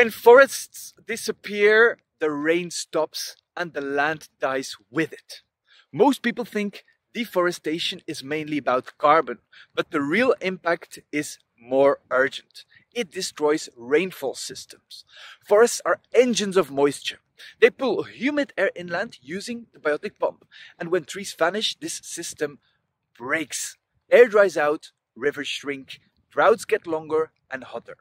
When forests disappear, the rain stops and the land dies with it. Most people think deforestation is mainly about carbon, but the real impact is more urgent. It destroys rainfall systems. Forests are engines of moisture. They pull humid air inland using the biotic pump. And when trees vanish, this system breaks. Air dries out, rivers shrink, droughts get longer and hotter.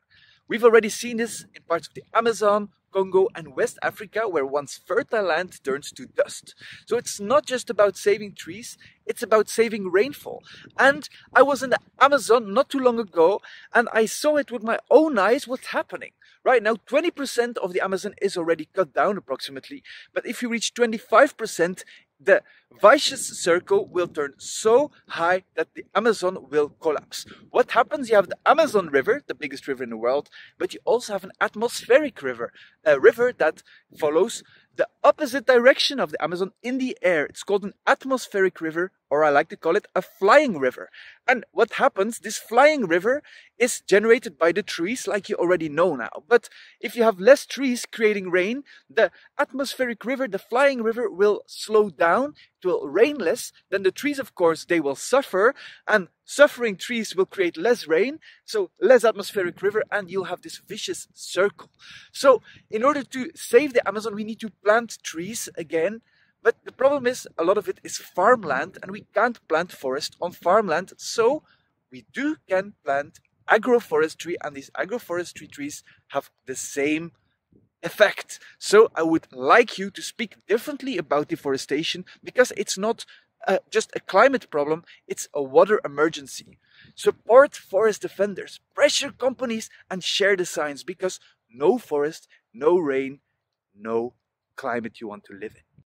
We've already seen this in parts of the Amazon, Congo and West Africa where once fertile land turns to dust. So it's not just about saving trees, it's about saving rainfall. And I was in the Amazon not too long ago and I saw it with my own eyes what's happening. Right now 20% of the Amazon is already cut down approximately, but if you reach 25%, the vicious circle will turn so high that the Amazon will collapse. What happens? You have the Amazon River, the biggest river in the world, but you also have an atmospheric river, a river that follows the opposite direction of the Amazon in the air. It's called an atmospheric river, or I like to call it a flying river. And what happens, this flying river is generated by the trees, like you already know now. But if you have less trees creating rain, the atmospheric river, the flying river, will slow down it will rain less, then the trees, of course, they will suffer, and suffering trees will create less rain, so less atmospheric river, and you'll have this vicious circle. So, in order to save the Amazon, we need to plant trees again. But the problem is, a lot of it is farmland, and we can't plant forest on farmland. So, we do can plant agroforestry, and these agroforestry trees have the same effect. So I would like you to speak differently about deforestation because it's not uh, just a climate problem, it's a water emergency. Support forest defenders, pressure companies, and share the science because no forest, no rain, no climate you want to live in.